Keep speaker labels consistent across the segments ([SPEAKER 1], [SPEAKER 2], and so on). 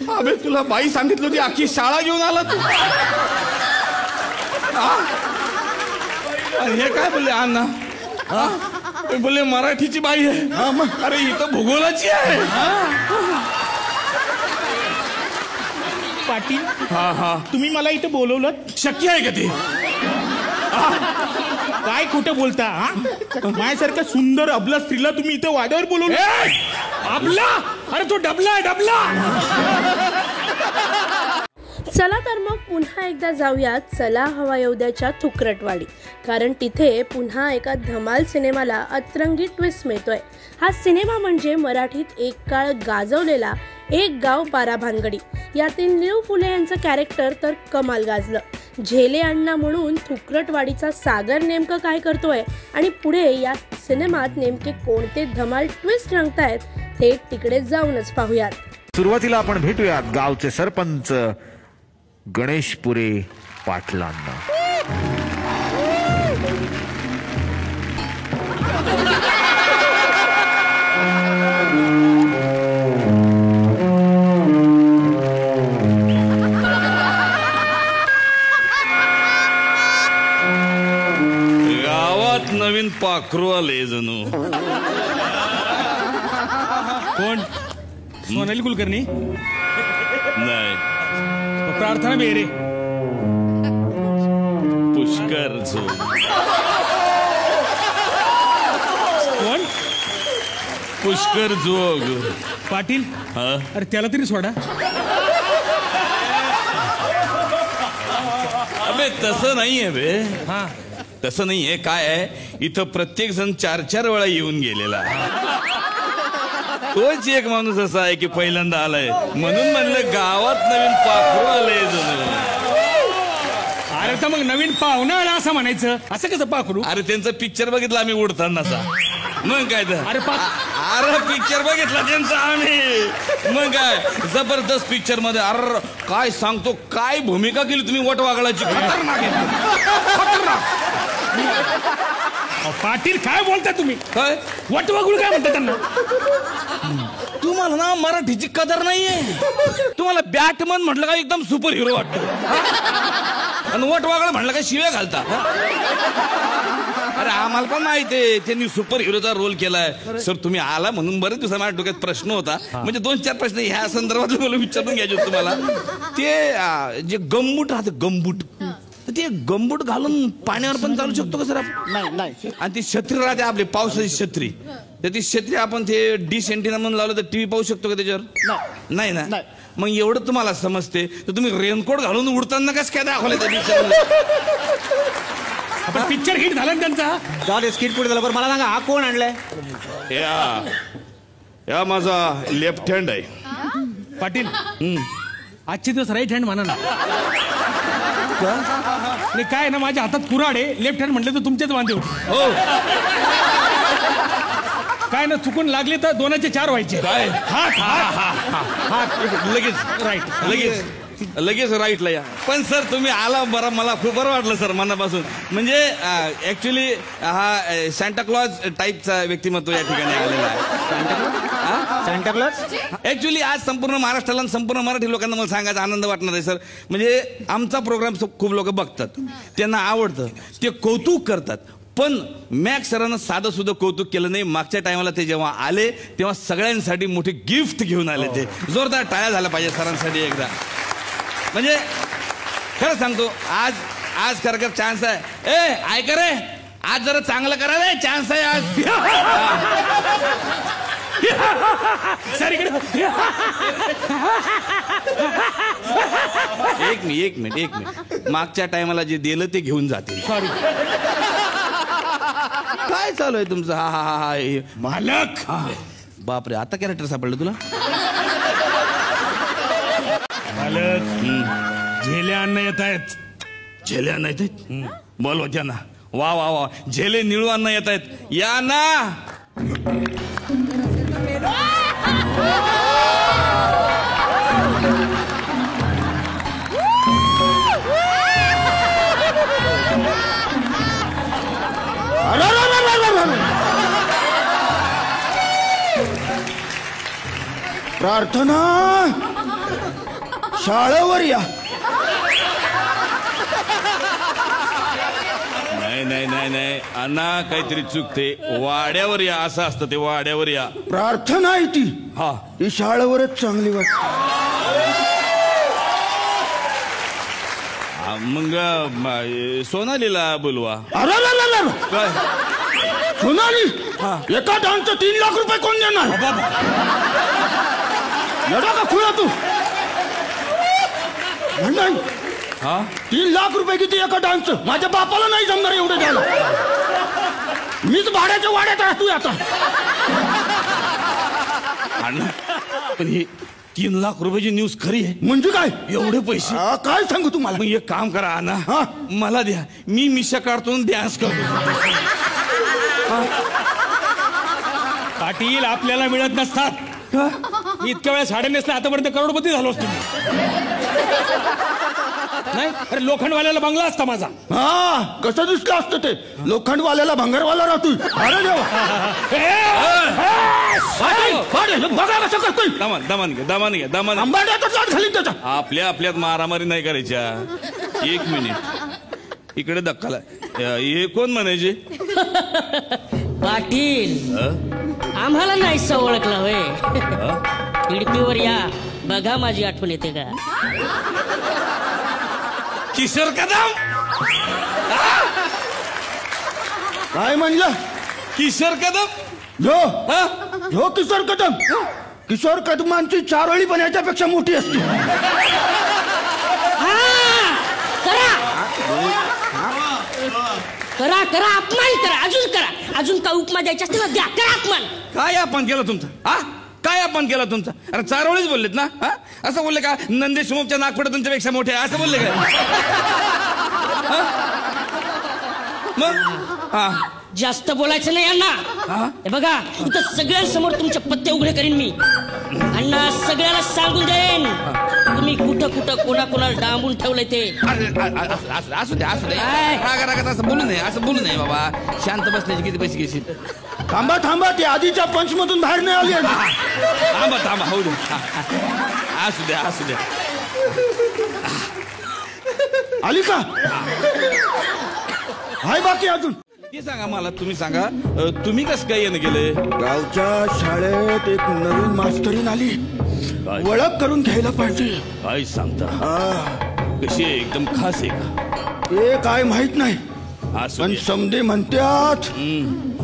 [SPEAKER 1] अबे तुला बाई सांगितलं होती अख्खी शाळा घेऊन आला तू. हा? हे काय बोलले अण्णा? हा? ते बोलले मराठीची बाई आहे. अरे ही तर भूगोलाची आहे.
[SPEAKER 2] पाटील
[SPEAKER 1] हा हा.
[SPEAKER 2] तुम्ही मला इथे बोलवलं?
[SPEAKER 1] शक्य आहे का ते?
[SPEAKER 2] काय कुठं बोलता हा? माझ्यासारख्या सुंदर अबला स्त्रीला तुम्ही इथे वाड्यावर बोलवलं?
[SPEAKER 1] ए!
[SPEAKER 2] अबला? अरे तो डबला आहे डबला!
[SPEAKER 3] चला तर मग पुन्हा एकदा जाऊयात. चला हवा येऊद्याच्या थुकरटवाडी. कारण तिथे पुन्हा एका धमाल सिनेमाला अतरंगी ट्विस्ट मिळतोय. हा सिनेमा म्हणजे मराठीत एक काळ गाजवलेला एक गाव बारा भानगडी यातील निळू फुले यांचं कॅरेक्टर तर कमाल गाजलं. झेले अण्णा म्हणून थुकरटवाडीचा सागर नेमकं काय करतोय आणि पुढे या सिनेमात नेमके कोणते धमाल ट्विस्ट रंगतायत ते तिकडे जाऊनच पाहूयात.
[SPEAKER 4] सुरुवातीला आपण भेटूयात गावचे सरपंच गणेशपुरे पाटलांना.
[SPEAKER 1] गावात नवीन पाखरू आले जणू.
[SPEAKER 2] कोण? सोनाली कुलकर्णी?
[SPEAKER 1] नाही.
[SPEAKER 2] प्रार्थना बेरे
[SPEAKER 1] पुष्कर झो।
[SPEAKER 2] कोण?
[SPEAKER 1] पुष्कर जोग
[SPEAKER 2] पाटील?
[SPEAKER 1] हा?
[SPEAKER 2] अरे त्याला तरी सोडा.
[SPEAKER 1] अबे तसं नाहीये बे.
[SPEAKER 2] हा.
[SPEAKER 1] तसं नाहीये. काय आहे? इथं प्रत्येक जण चार चार वेळा येऊन गेलेला. तोच एक माणूस असा आहे की पहिल्यांदा आलाय. म्हणून म्हणलं गावात नवीन पाखरू आलंय
[SPEAKER 2] अरे तर मग नवीन पाहुणा आला असं म्हणायचं? असं कसं पाखरू?
[SPEAKER 1] अरे त्यांचा पिक्चर बघितला आम्ही उडतानाचा मग काय तर?
[SPEAKER 2] अरे पा
[SPEAKER 1] अरे पिक्चर बघितला त्यांचा आम्ही. मग काय? जबरदस्त पिक्चरमध्ये अर काय सांगतो काय भूमिका केली तुम्ही वट वागळाची खतरनाक आहे. खतरनाक.
[SPEAKER 2] अहो, पाटील काय बोलता तुम्ही?
[SPEAKER 1] काय?
[SPEAKER 2] वटवागुळ काय म्हणता त्यांना?
[SPEAKER 1] तुम्हाला ना मराठीची कदर नाहीये. तुम्हाला बॅटमन म्हटलं का एकदम सुपर हिरो वाटत आणि वट वागळ म्हटलं का शिव्या घालता. अरे आम्हाला पण माहिती आहे त्यांनी सुपर हिरोचा रोल केलाय सर तुम्ही आला म्हणून बरेच दिवसा माझ्या डोक्यात प्रश्न होता. म्हणजे दोन चार प्रश्न ह्या संदर्भातले मला विचारून घ्यायचे होते तुम्हाला. ते जे गंबूट राहतं गंबूट ते गंबूट घालून पाण्यावर पण चालू शकतो का सर आपण?
[SPEAKER 5] नाही नाही.
[SPEAKER 1] आणि ती छत्री राहते आपली पावसाची छत्री. तर ती छत्री आपण ते डिश एंटीना म्हणून लावलं तर टीव्ही पाहू शकतो का त्याच्यावर? नाही. ना?
[SPEAKER 5] नाही.
[SPEAKER 1] मग एवढं तुम्हाला समजते तर तुम्ही रेनकोट घालून उडताना कसं काय दाखवलं त्या
[SPEAKER 2] आपण पिक्चर हिट झाला ना त्यांचा
[SPEAKER 5] जाऊ स्किट पुढे झालं. बरं मला सांगा हा कोण आणलाय?
[SPEAKER 1] या या माझा लेफ्ट हँड आहे.
[SPEAKER 2] पाटील आजचे दिवस राईट हँड म्हणा ना. नाही काय ना माझ्या हातात कुऱ्हाड आहे. लेफ्ट हँड म्हटलं तर तुमचेच वांदे.
[SPEAKER 1] हो.
[SPEAKER 2] काय ना चुकून लागले तर दोनाचे चार व्हायचे.
[SPEAKER 1] काय?
[SPEAKER 2] हात हात.
[SPEAKER 1] हा लगेच.
[SPEAKER 2] राईट
[SPEAKER 1] लगेच. लगेच राईटला या. पण सर तुम्ही आला बरं मला खूप बरं वाटलं सर मनापासून. म्हणजे ऍक्च्युली हा सॅन्टा क्लॉज टाईपचा व्यक्तिमत्व या ठिकाणी आलेला आहे. ऍक्च्युली आज संपूर्ण महाराष्ट्राला आणि संपूर्ण मराठी लोकांना मला सांगायचा आनंद वाटणार आहे सर. म्हणजे आमचा प्रोग्राम खूप लोक बघतात. त्यांना आवडतं. ते कौतुक करतात. पण मॅक्स सरांना साधं सुद्धा कौतुक केलं नाही. मागच्या टायमाला ते जेव्हा आले तेव्हा सगळ्यांसाठी मोठी गिफ्ट घेऊन आले ते. जोरदार टाळ्या झाल्या पाहिजे सरांसाठी एकदा. म्हणजे खरं सांगतो आज आज खरं खरं चान्स आहे. ए ऐका रे आज जरा चांगलं करा रे चान्स आहे आज.
[SPEAKER 2] सर
[SPEAKER 1] एक मिनिट एक मिनिट एक मिनिट. मागच्या टायमाला जे दिलं ते घेऊन जातील
[SPEAKER 2] सॉरी
[SPEAKER 1] काय चालू आहे तुमचं? हा हा हा हा हे.
[SPEAKER 2] मालक.
[SPEAKER 1] बापरे आता कॅरेक्टर सापडलं तुला?
[SPEAKER 2] मालक झेले अन्न येत आहेत.
[SPEAKER 1] झेले नाही ते बोलवा त्यांना वा वा वा. झेले निळू अन्न येत आहेत. या ना.
[SPEAKER 5] प्रार्थना.
[SPEAKER 6] शाळेवर या.
[SPEAKER 1] नाही नाही नाही नाही. अण्णा काहीतरी चुकते वाड्यावर या असं असतं ते वाड्यावर या.
[SPEAKER 6] प्रार्थना आहे ती.
[SPEAKER 1] हा.
[SPEAKER 6] ती शाळेवरच चांगली वाटते
[SPEAKER 1] मग सोनालीला बोलवा.
[SPEAKER 6] अरे.
[SPEAKER 1] काय?
[SPEAKER 6] सोनाली एका डान्सचं तीन लाख रुपये कोण देणार? का खुळा तू? नाही
[SPEAKER 1] हा?
[SPEAKER 6] तीन लाख रुपये किती एका डान्सचं माझ्या बापाला नाही जमणार एवढं द्यायला मीच भाड्याच्या वाड्यात राहतोय आता.
[SPEAKER 1] अण्णा पण ही तीन लाख रुपयाची न्यूज खरी आहे.
[SPEAKER 6] म्हणजे काय?
[SPEAKER 1] एवढे पैसे.
[SPEAKER 6] काय सांगू तुम्हाला?
[SPEAKER 1] मग एक काम करा अण्णा.
[SPEAKER 6] हा.
[SPEAKER 1] मला द्या. मी मिशा काढतो डान्स करतो.
[SPEAKER 5] पाटील आपल्याला मिळत नसतात. इतक्या वेळा साडे नेसला आतापर्यंत करोडपती झालो असतो नाही अरे लोखंडवाल्याला बंगला असता माझा.
[SPEAKER 6] हा कसं दिसलं असतं ते? लोखंडवाल्याला भंगारवाला राहतोय. अरे बघा कसं करतोय.
[SPEAKER 1] दमान दमान घ्या दमान घ्या दमान
[SPEAKER 6] घालीन त्याचा.
[SPEAKER 1] आपल्या आपल्यात मारामारी नाही करायच्या. एक मिनिट. इकडे धक्काला हे कोण म्हणायचे?
[SPEAKER 7] पाटील. आम्हाला नाही ओळखला होय. खिडकीवर या. बघा माझी आठवण येते का?
[SPEAKER 1] किशोर कदम!
[SPEAKER 6] काय म्हणलं?
[SPEAKER 1] किशोर कदम?
[SPEAKER 6] जो
[SPEAKER 1] हा?
[SPEAKER 6] जो किशोर कदम? किशोर कदमांची चारोळी पण याच्यापेक्षा मोठी असते.
[SPEAKER 7] हा, करा! करा करा अपमान करा अजून करा. अजून काय उपमा द्यायची असते ना द्या करा अपमान.
[SPEAKER 1] काय अपमान केला तुमचा? हा? काय अपमान केला तुमचा? अरे चारोळीच बोललेत ना हा? असं बोलले का? नंदेश मोमच्या नागपुडा तुमच्यापेक्षा मोठे आहे, असं बोलले का? मग? हा.
[SPEAKER 7] जास्त बोलायचं नाही
[SPEAKER 1] हा?
[SPEAKER 7] हे बघा इथं सगळ्यांसमोर तुमचे पत्ते उघडे करीन मी. अण्णा सगळ्याला सांगून देईन. तुम्ही कुठं कुठं कोणा कोणाला डांबून ठेवलंय ते?
[SPEAKER 1] अरे, अ- अ- असू- दे असू दे
[SPEAKER 7] काय?
[SPEAKER 1] रागा रागात असं बोलू नये असं बोलू नये बाबा. शांत बसण्याचे किती पैसे घेशील?
[SPEAKER 6] थांबा थांबा ते आधीच्या पंच मधून बाहेर नाही आली.
[SPEAKER 1] थांबा थांबा हा, हा. असू द्या असू द्या
[SPEAKER 6] आली का हाय बाकी अजून.
[SPEAKER 1] ते सांगा मला तुम्ही सांगा तुम्ही कसं काय येणं गेले
[SPEAKER 6] गावच्या शाळेत एक नवीन मास्तरीन आली.
[SPEAKER 1] काय?
[SPEAKER 6] ओळख करून घ्यायला पाहिजे.
[SPEAKER 1] काय सांगता?
[SPEAKER 6] आ,
[SPEAKER 1] कशी आहे? एकदम खास आहे का?
[SPEAKER 6] ते काय माहीत नाही.
[SPEAKER 1] असू
[SPEAKER 6] पण
[SPEAKER 1] दे.
[SPEAKER 6] समधे म्हणत्यात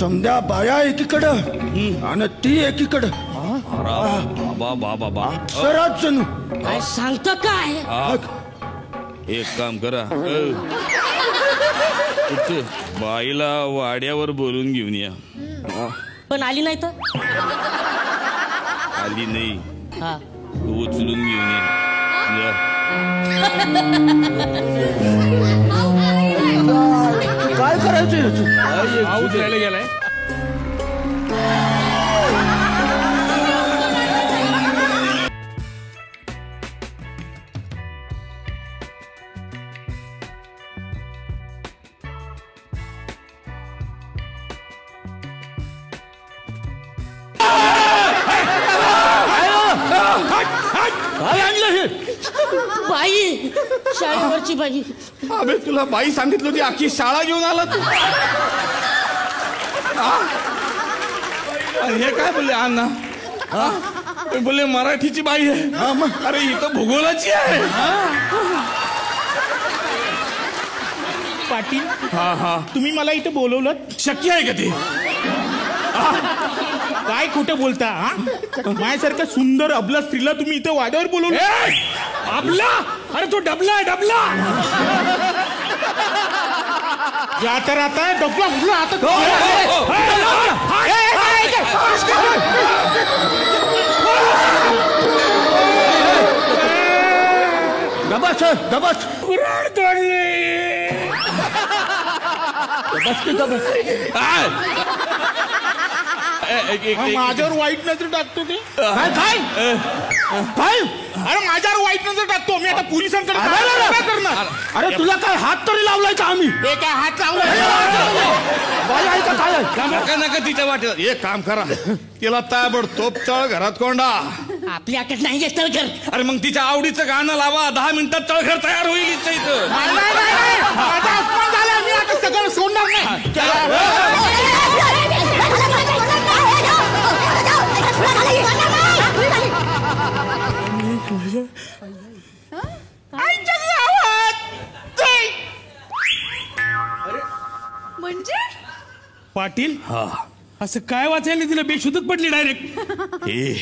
[SPEAKER 6] समध्या बाया एकीकडं आणि ती एकीकडं.
[SPEAKER 1] अरे, बाबा बाबा बा
[SPEAKER 6] सरात जणू.
[SPEAKER 7] काय सांगतं काय?
[SPEAKER 1] हा. एक काम करा. अ, कुठं? बाईला वाड्यावर बोलून घेऊन या.
[SPEAKER 7] पण आली नाही तर?
[SPEAKER 1] आली नाही.
[SPEAKER 7] हा.
[SPEAKER 1] उचलून घेऊन या. जा.
[SPEAKER 6] काय करायचं याचं?
[SPEAKER 5] आऊट राहिला गेलाय.
[SPEAKER 6] काय आणलं हे?
[SPEAKER 7] बाई शाळेवरची बाई.
[SPEAKER 1] अबे तुला बाई सांगितलं होती अख्खी शाळा घेऊन आला तू. हा? अरे हे काय बोलले अण्णा? हा? ते बोलले मराठीची बाई आहे.
[SPEAKER 6] हा, मग?
[SPEAKER 1] अरे ही तर भूगोलाची आहे.
[SPEAKER 2] पाटील
[SPEAKER 1] हा हा.
[SPEAKER 2] तुम्ही मला इथे बोलवलं?
[SPEAKER 1] शक्य आहे का ते?
[SPEAKER 2] काय खोटं बोलता हा? माझ्यासारख्या सुंदर अबला स्त्रीला तुम्ही इथे वाड्यावर बोलवलं?
[SPEAKER 5] ए! आपला अरे तो डबला आहे डबला!
[SPEAKER 2] आता राहता डबला उडला आता.
[SPEAKER 6] गबस गबस
[SPEAKER 5] कुऱ्हाड तोडली.
[SPEAKER 6] की
[SPEAKER 1] हा. ए, एक- एक-
[SPEAKER 2] हा,
[SPEAKER 1] एक-
[SPEAKER 2] माझ्यावर वाईट नजर टाकतो ते
[SPEAKER 6] काय काय काय
[SPEAKER 2] अरे माझ्यावर वाईट नजर टाकतो मी आता पोलिसांकडे. काय करणार
[SPEAKER 6] अरे तुला काय हात तरी लावलाय का आम्ही
[SPEAKER 2] हे काय हात लावला
[SPEAKER 6] बाई आहे का काय?
[SPEAKER 1] नका नका तिच्या वाटेला एक काम करा तिला ताबडतोब तळ घरात कोंडा
[SPEAKER 7] आपल्याकडे नाही येत तर घर
[SPEAKER 1] अरे मग तिच्या आवडीचं गाणं लावा दहा मिनिटात तळघर तयार होईल इथं
[SPEAKER 2] अपमान झाला मी आता सगळं सोडणार नाही
[SPEAKER 5] पाटील. असं काय वाचायला तिला बेशुद्धच पडली डायरेक्ट
[SPEAKER 1] हे.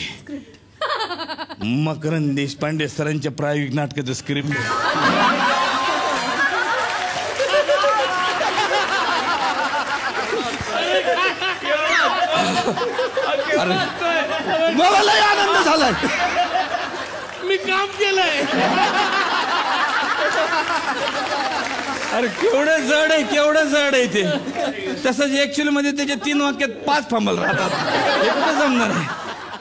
[SPEAKER 1] मकरंद देशपांडे सरांच्या प्रायोगिक नाटकाचं स्क्रिप्ट
[SPEAKER 6] मला लय आनंद झालाय.
[SPEAKER 5] मी काम केलंय.
[SPEAKER 1] अरे केवढं जड आहे केवढं जड आहे ते. तसंच ऍक्च्युअली मध्ये त्याच्या तीन वाक्यात पाच फंबल राहतात. हे कुठं जमणार आहे?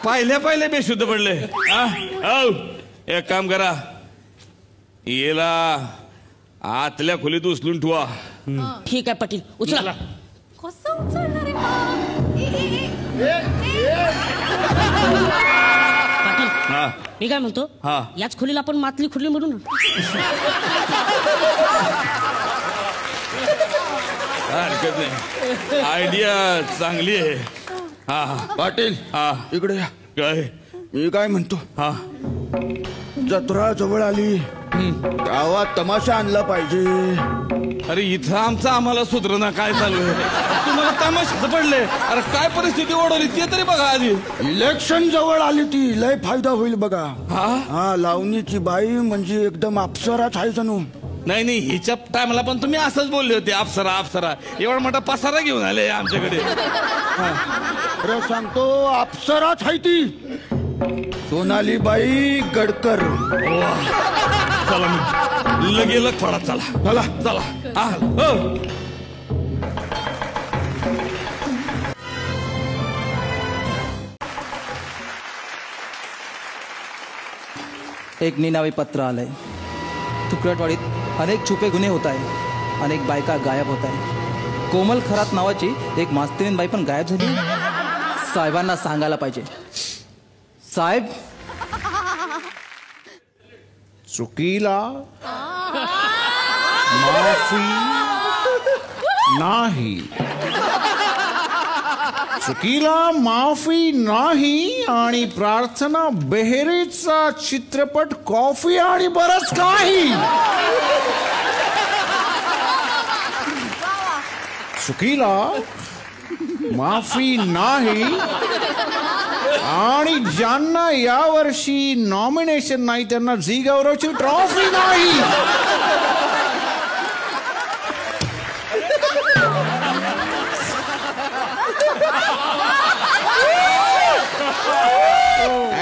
[SPEAKER 1] पाहिल्या पाहिल्या बेशुद्ध पडले हा? औ, एक काम करा. येला आतल्या खोलीत उचलून ठेवा.
[SPEAKER 7] ठीक आहे पाटील. उचला.
[SPEAKER 8] हा?
[SPEAKER 7] मी काय म्हणतो?
[SPEAKER 1] हा.
[SPEAKER 7] याच खोलीला आपण मातली खोली म्हणू ना
[SPEAKER 1] हरकत नाही. आयडिया चांगली आहे. हा. हा
[SPEAKER 6] पाटील
[SPEAKER 1] हा.
[SPEAKER 6] इकडे या.
[SPEAKER 1] काय?
[SPEAKER 6] मी काय म्हणतो?
[SPEAKER 1] हा.
[SPEAKER 6] जत्रा जवळ आली. गावात तमाशा आणला पाहिजे.
[SPEAKER 1] अरे इथं आमचं आम्हाला सुधरणं काय चालू आहे? तुम्हाला तमाशाच पडले अरे काय परिस्थिती ओढवली ते तरी बघा आधी.
[SPEAKER 6] इलेक्शन जवळ आली ती. लय फायदा होईल बघा.
[SPEAKER 1] हा?
[SPEAKER 6] हा लावणीची बाई म्हणजे एकदम अप्सराच आहे जणू.
[SPEAKER 1] नाही नाही हिच्या टायमाला पण तुम्ही असंच बोलले होते अप्सरा अप्सरा. एवढा मोठा पसारा घेऊन आले आमच्याकडे.
[SPEAKER 6] सांगतो अप्सराच आहे ती. सोनाली बाई गडकर
[SPEAKER 1] चला मी लगे लग पडा चला. चला. चला. हा हो.
[SPEAKER 9] एक निनावी पत्र आलंय. तुकडटवाडीत अनेक छुपे गुन्हे होत आहे अनेक बायका गायब होत आहे कोमल खरात नावाची एक मास्तरीन बाई पण गायब झाली. साहेबांना सांगायला पाहिजे. साहेब?
[SPEAKER 4] चुकीला माफी नाही. चुकीला माफी नाही आणि प्रार्थना बेहरीचा चित्रपट कॉफी आणि बरच काही. चुकीला माफी नाही. आणि ज्यांना यावर्षी नॉमिनेशन नाही त्यांना झी गौरवची ट्रॉफी नाही.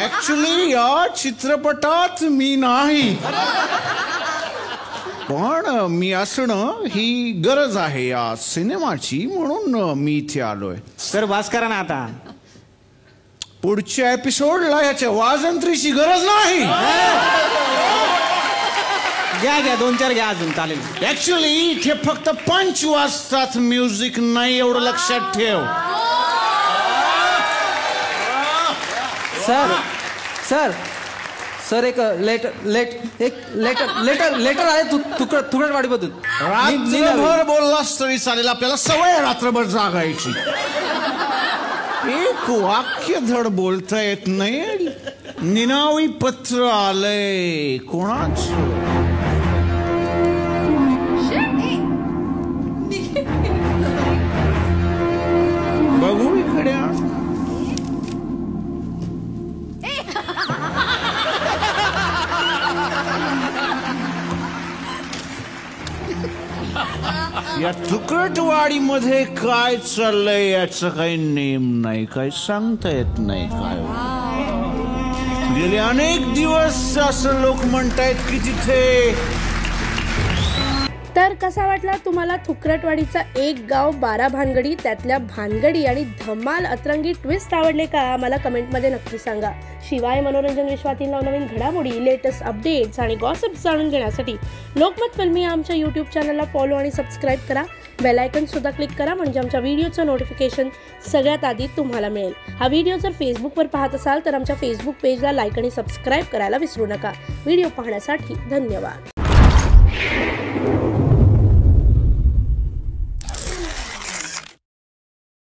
[SPEAKER 4] ऍक्च्युली या चित्रपटात मी नाही. पण मी असणं ही गरज आहे या सिनेमाची म्हणून मी इथे आलोय.
[SPEAKER 2] सर वास करा ना आता.
[SPEAKER 4] पुढच्या एपिसोडला याच्या वाजंत्रीची गरज नाही.
[SPEAKER 2] घ्या घ्या दोन चार घ्या अजून चालेल.
[SPEAKER 4] ऍक्च्युली इथे फक्त पंच वाजतात म्युझिक नाही एवढं लक्षात ठेव.
[SPEAKER 9] सर सर सर एक लेटर लेट एक लेटर लेटर लेटर आहे तु तुकड तुकडटवाडीमधून नि- निनावी.
[SPEAKER 4] रात्रभर बोललास तरी चालेल आपल्याला सवय आहे रात्रभर जागायची. एक वाक्य धड बोलता येत नाही निनावी पत्र आलंय. कोणाच? बघू इकडे या तुकडटवाडीमध्ये काय चाललंय याचं काही नेम नाही काही सांगता येत नाही काय हो. गेले अनेक दिवस असं लोक म्हणतायत की तिथे
[SPEAKER 3] तर कसा वाटला तुम्हाला थुकरटवाडीचा एक गाव बारा भानगडी त्यातल्या भानगडी आणि धमाल अतरंगी ट्विस्ट आवडले का? मला कमेंटमध्ये नक्की सांगा. शिवाय मनोरंजन विश्वातील नवनवीन घडामोडी लेटेस्ट अपडेट्स आणि गॉसिप्स जाणून घेण्यासाठी लोकमत फिल्मी आमच्या यूट्यूब चॅनलला फॉलो आणि सबस्क्राईब करा. बेलायकनसुद्धा क्लिक करा म्हणजे आमच्या व्हिडिओचं नोटिफिकेशन सगळ्यात आधी तुम्हाला मिळेल. हा व्हिडिओ जर फेसबुकवर पाहत असाल तर आमच्या फेसबुक पेजला लाईक आणि सबस्क्राईब करायला विसरू नका. व्हिडिओ पाहण्यासाठी धन्यवाद.